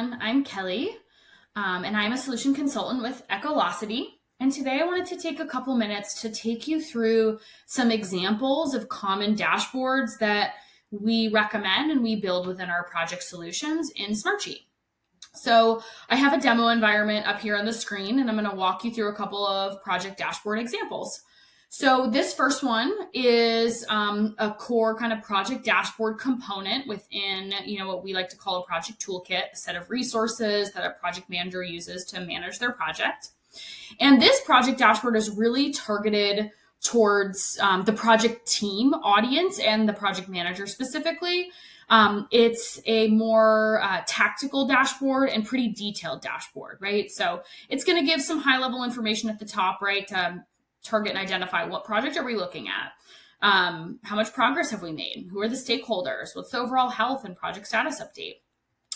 everyone. I'm Kelly, um, and I'm a solution consultant with Echolocity. And today I wanted to take a couple minutes to take you through some examples of common dashboards that we recommend and we build within our project solutions in Smartsheet. So I have a demo environment up here on the screen, and I'm going to walk you through a couple of project dashboard examples. So this first one is um, a core kind of project dashboard component within, you know, what we like to call a project toolkit, a set of resources that a project manager uses to manage their project. And this project dashboard is really targeted towards um, the project team audience and the project manager specifically. Um, it's a more uh, tactical dashboard and pretty detailed dashboard, right? So it's going to give some high level information at the top, right? Um, target and identify what project are we looking at? Um, how much progress have we made? Who are the stakeholders? What's the overall health and project status update?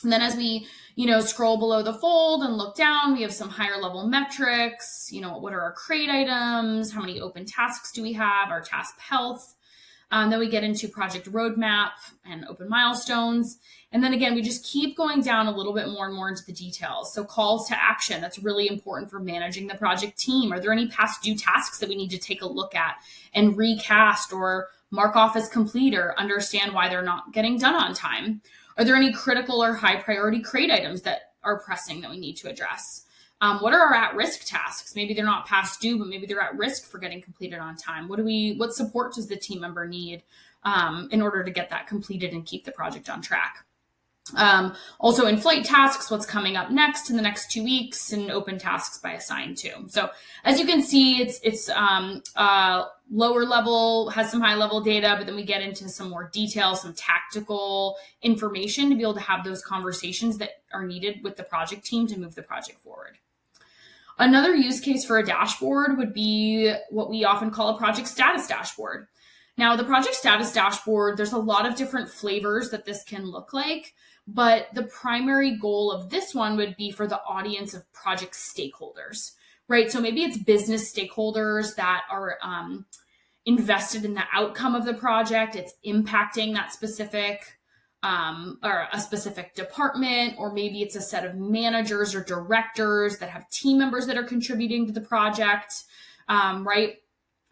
And then as we, you know, scroll below the fold and look down, we have some higher level metrics. You know, what are our crate items? How many open tasks do we have? Our task health. Um, then we get into project roadmap and open milestones. And then again, we just keep going down a little bit more and more into the details. So calls to action, that's really important for managing the project team. Are there any past due tasks that we need to take a look at and recast or mark off as complete or understand why they're not getting done on time? Are there any critical or high priority crate items that are pressing that we need to address? Um, what are our at-risk tasks? Maybe they're not past due, but maybe they're at risk for getting completed on time. What do we? What support does the team member need um, in order to get that completed and keep the project on track? Um, also in flight tasks, what's coming up next in the next two weeks and open tasks by assigned to. So as you can see, it's, it's, um, uh, lower level, has some high level data, but then we get into some more detail, some tactical information to be able to have those conversations that are needed with the project team to move the project forward. Another use case for a dashboard would be what we often call a project status dashboard. Now, the project status dashboard, there's a lot of different flavors that this can look like, but the primary goal of this one would be for the audience of project stakeholders, right? So maybe it's business stakeholders that are um, invested in the outcome of the project, it's impacting that specific um, or a specific department, or maybe it's a set of managers or directors that have team members that are contributing to the project, um, right?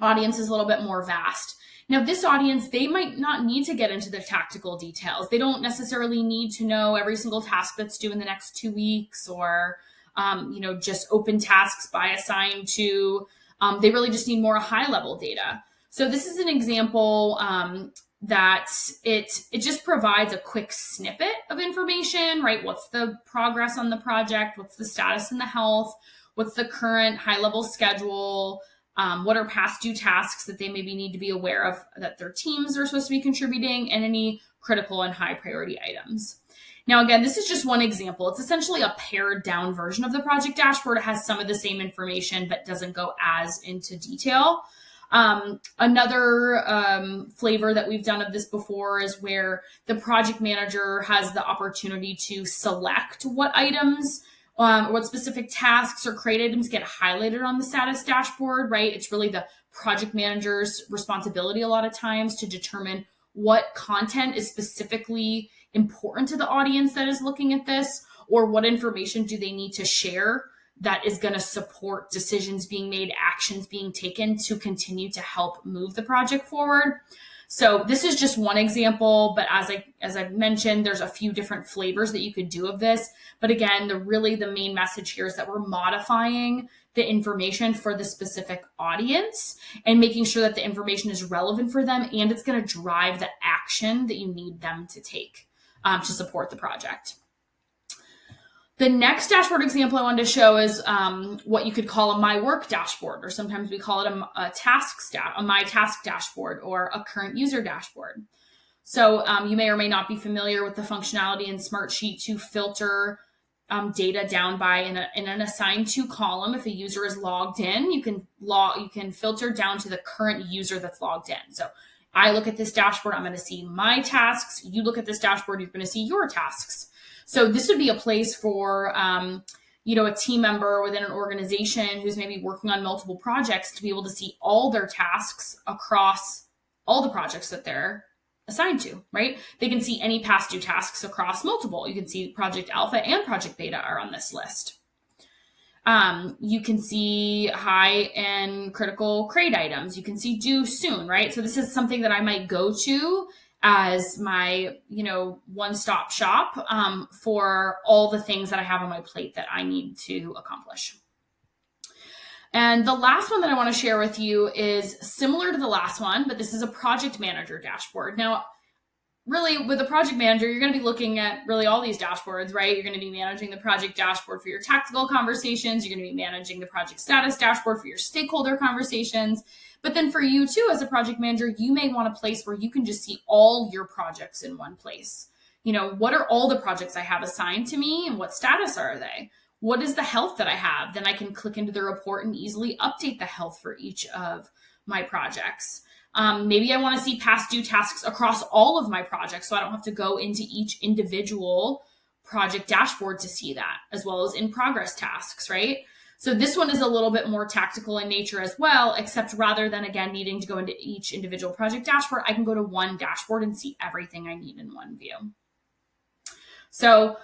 Audience is a little bit more vast. Now, this audience, they might not need to get into the tactical details. They don't necessarily need to know every single task that's due in the next two weeks or, um, you know, just open tasks by assigned to. Um, they really just need more high level data. So this is an example um, that it it just provides a quick snippet of information, right? What's the progress on the project? What's the status and the health? What's the current high level schedule? Um, what are past due tasks that they maybe need to be aware of that their teams are supposed to be contributing, and any critical and high priority items. Now, again, this is just one example. It's essentially a pared down version of the project dashboard. It has some of the same information, but doesn't go as into detail. Um, another um, flavor that we've done of this before is where the project manager has the opportunity to select what items, um, what specific tasks or create items get highlighted on the status dashboard, right? It's really the project manager's responsibility a lot of times to determine what content is specifically important to the audience that is looking at this or what information do they need to share that is going to support decisions being made, actions being taken to continue to help move the project forward. So this is just one example, but as I as I've mentioned, there's a few different flavors that you could do of this. But again, the really the main message here is that we're modifying the information for the specific audience and making sure that the information is relevant for them and it's going to drive the action that you need them to take um, to support the project. The next dashboard example I wanted to show is um, what you could call a My Work dashboard, or sometimes we call it a, a task stat, a My Task dashboard, or a current user dashboard. So um, you may or may not be familiar with the functionality in Smartsheet to filter um, data down by in, a, in, an assigned to column. If a user is logged in, you can log, you can filter down to the current user that's logged in. So I look at this dashboard, I'm going to see my tasks. You look at this dashboard, you're going to see your tasks. So this would be a place for, um, you know, a team member within an organization who's maybe working on multiple projects to be able to see all their tasks across all the projects that they're assigned to, right? They can see any past due tasks across multiple. You can see Project Alpha and Project Beta are on this list. Um, you can see high and critical crate items. You can see due soon, right? So this is something that I might go to as my, you know, one-stop shop um, for all the things that I have on my plate that I need to accomplish. And the last one that I want to share with you is similar to the last one, but this is a project manager dashboard. Now, really with a project manager, you're going to be looking at really all these dashboards, right? You're going to be managing the project dashboard for your tactical conversations. You're going to be managing the project status dashboard for your stakeholder conversations. But then for you too, as a project manager, you may want a place where you can just see all your projects in one place. You know, what are all the projects I have assigned to me and what status are they? What is the health that I have? Then I can click into the report and easily update the health for each of my projects. Um, maybe I want to see past due tasks across all of my projects so I don't have to go into each individual project dashboard to see that, as well as in progress tasks, right? So this one is a little bit more tactical in nature as well, except rather than again needing to go into each individual project dashboard, I can go to one dashboard and see everything I need in one view. So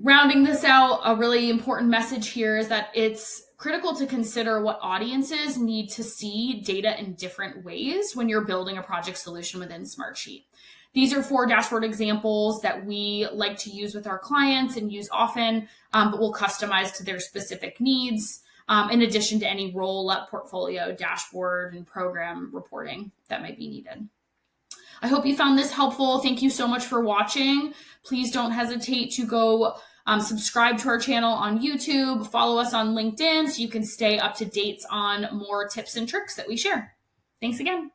rounding this out, a really important message here is that it's critical to consider what audiences need to see data in different ways when you're building a project solution within Smartsheet. These are four dashboard examples that we like to use with our clients and use often, um, but we'll customize to their specific needs. Um, in addition to any roll up portfolio, dashboard, and program reporting that might be needed. I hope you found this helpful. Thank you so much for watching. Please don't hesitate to go um, subscribe to our channel on YouTube, follow us on LinkedIn so you can stay up to date on more tips and tricks that we share. Thanks again.